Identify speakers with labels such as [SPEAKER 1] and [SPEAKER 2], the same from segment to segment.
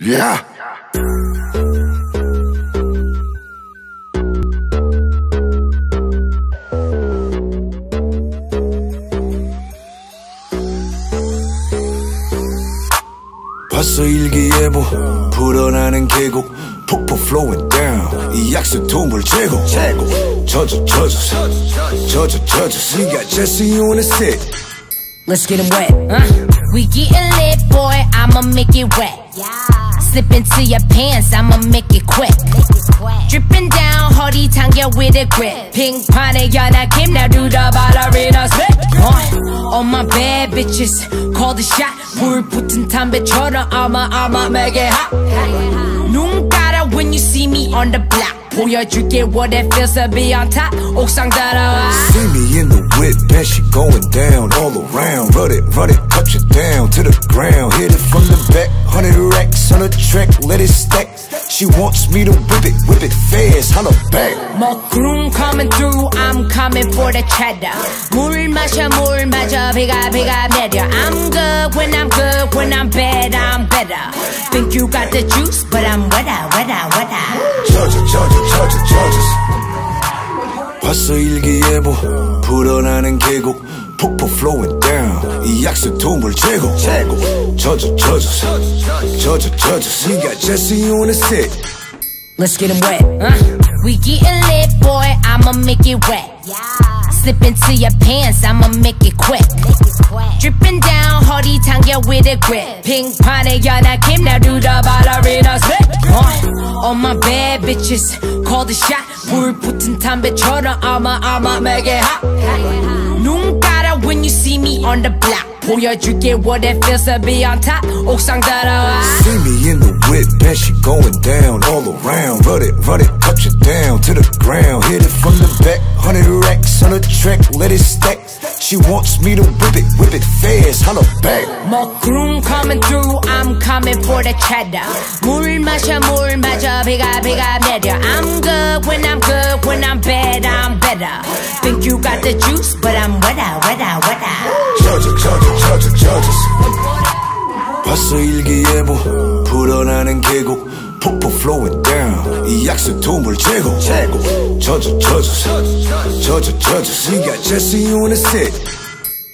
[SPEAKER 1] Yeah. 봤어 일기예보 불어나는 계곡 폭포 flowing down 이 약수 도물 제고 제고 젖어 젖어 젖어 젖어 We got Jesse on the set
[SPEAKER 2] Let's get 'em wet. Uh. We getting lit, boy. I'ma make it wet. Slip into your pants, I'ma make it quick. Dripping down, hoodie tangle with a grip. Pink pony, yana Kim, now do the ballerina split. Uh. All my bad bitches, call the shot. 불 붙은 담배처럼 I'ma, I'ma make it hot. 눈 깔아 when you see me on the block. 보여줄게 what it feels to be on top. 옥상 따라와.
[SPEAKER 1] See me in the whip and she going down all around Run it, run it, touch it down to the ground Hit it from the back, hundred racks on the track, let it stack She wants me to whip it, whip it fast, holla back
[SPEAKER 2] 먹구름 coming through I'm coming for the cheddar 물 마셔 물 마셔 비가 비가 내려 I'm good when I'm good when I'm bad I'm better Think you got the juice but I'm wetter wetter wetter
[SPEAKER 1] 젖어 젖어 젖어 젖어 봤어 일기예보 불어나는 계곡 폭포 flowing down 이 약수 도물 제고 제고 젖어 젖어 젖어 젖어 We got Jesse on the set
[SPEAKER 2] Let's get 'em wet uh. We getting lit boy I'ma make it wet Slip into your pants I'ma make it quick Dripping down hoodie tangle with a grip Pink pony yana Kim now do the ballerina split uh. All my bad bitches call the shot 불 붙은 담배처럼 I'ma I'ma make it hot 눈 깔아 when you see me on the block 보여줄게 what it feels to be on top 옥상 따라와
[SPEAKER 1] See me in the whip and she going down all around Run it, run it, She wants me to whip it, whip it fast, holla back
[SPEAKER 2] 먹구름 coming through I'm coming for the cheddar 물 마셔 물 마셔 비가 비가 내려 I'm good when I'm good when I'm bad I'm better Think you got the juice but I'm wetter wetter wetter
[SPEAKER 1] 젖어 젖어 젖어 젖어 봤어 일기예보 불어나는 계곡 폭포 flowing down. 이 약수통을 최고. 최고. 저저 저저. 저저 저저. She got Jessi on the set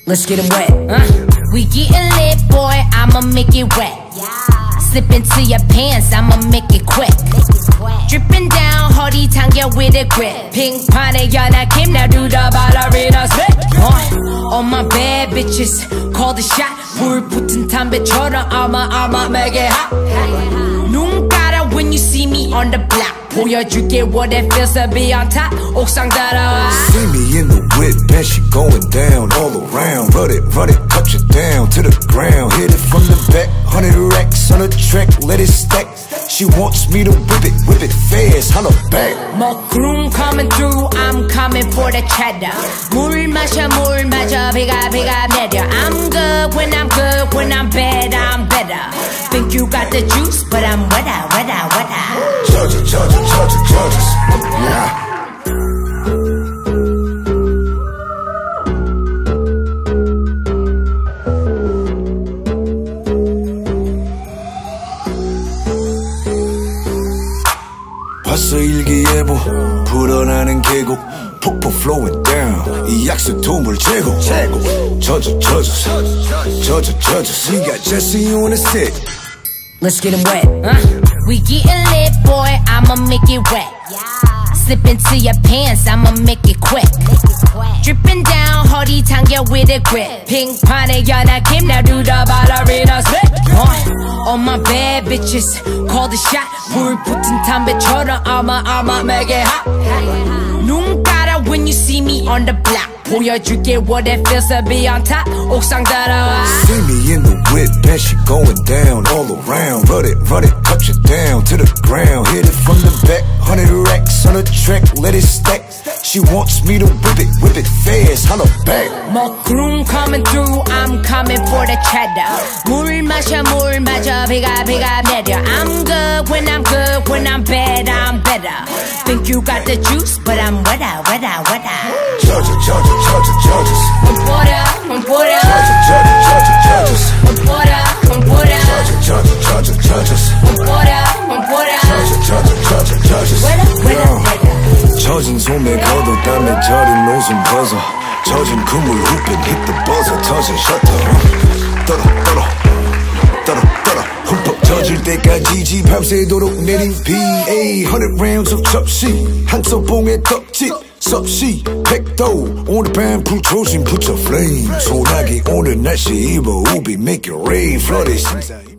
[SPEAKER 2] Let's get him wet. Huh? We getting lit boy. I'ma make it wet. Yeah. Slip into your pants. I'ma make it quick. Dripping down 허리 당겨 with a grip. Pink pony yeah that 빙판에 do the 두더발라리나 set uh, All my bad bitches call the shot. 물 붙은 담배처럼 I'ma I'ma make it hot when you see me on the block. 보여줄게 what it feels to be on top. 옥상 따라와.
[SPEAKER 1] See me in the whip and she going down all around Run it, run it, touch it down to the ground Hit it from the back, hundred racks on the track, let it stack She wants me to whip it, whip it fast, holla back
[SPEAKER 2] 먹구름 coming through I'm coming for the cheddar 물 마셔 물 마셔 비가 비가 내려 I'm good when I'm good when I'm bad Got the juice but I'm wetter wetter wetter
[SPEAKER 1] 젖어 젖어 젖어 젖어 yeah. 봤어 일기예보 불어나는 계곡 폭포 flowing down 이 약수 도물 제고 제고 젖어 젖어 젖어 젖어 We got Jesse on the set
[SPEAKER 2] Let's get 'em wet. Uh. We getting lit, boy. I'ma make it wet. Slip into your pants, I'ma make it quick. Dripping down, hoodie tangle with a grip. Pink pony, yana Kim, now do the ballerina split. Uh. All my bad bitches call the shot. 불 붙은 담배처럼 I'ma, I'ma make it hot. 눈 깔아 when you see me on the block. 보여줄게 what it feels to be on top. 옥상 따라와.
[SPEAKER 1] See me in the whip and she going down all around Run it, run it, touch it down to the ground Hit it from the back, hundred racks on the track, let it stack She wants me to whip it, whip it fast, holla back
[SPEAKER 2] 먹구름 coming through I'm coming for the cheddar 물 마셔 물 마셔 비가 비가 내려 I'm good when I'm good when I'm bad I'm better Think you got the juice but I'm wetter wetter wetter
[SPEAKER 1] 젖어 젖어 젖어 젖어
[SPEAKER 2] 멈보라 멈보라
[SPEAKER 1] 젖어 젖어 젖어 젖어
[SPEAKER 2] 멈보라 멈보라
[SPEAKER 1] 젖어 젖어 젖어 젖어 젖었어
[SPEAKER 2] 몸보라 몸보라
[SPEAKER 1] 젖어 젖어 젖어 젖었어
[SPEAKER 2] 왜라 왜라 왜라
[SPEAKER 1] 젖은 소매 걷어 땀에 절인 옷은 벗어 젖은 그물 훅빈 히트 벗어 젖은 셔터 떨어 떨어 떨어 떨어 흠뻑 젖을 때까지 지 밤새도록 내린 비 A hundred rounds of 접시 한서봉에 떡집 섭씨 백도 오늘 밤 불초심 붙여 flame 소나기 오늘 날씨 입어 우비 make it rain flooded